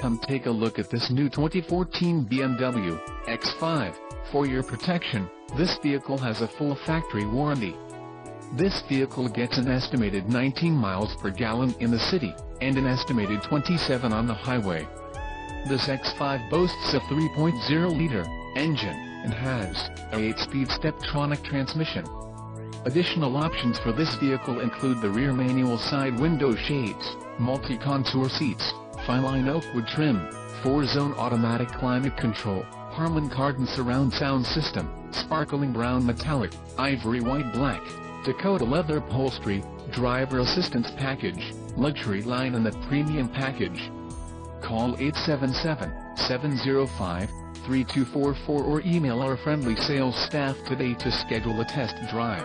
Come take a look at this new 2014 BMW X5. For your protection, this vehicle has a full factory warranty. This vehicle gets an estimated 19 miles per gallon in the city, and an estimated 27 on the highway. This X5 boasts a 3.0-liter engine, and has a 8-speed Steptronic transmission. Additional options for this vehicle include the rear manual side window shades, multi-contour seats, fine-line oakwood trim, 4-zone automatic climate control, Harman Kardon surround sound system, sparkling brown metallic, ivory white black, Dakota leather upholstery, driver assistance package, luxury line and the premium package. Call 877-705-3244 or email our friendly sales staff today to schedule a test drive.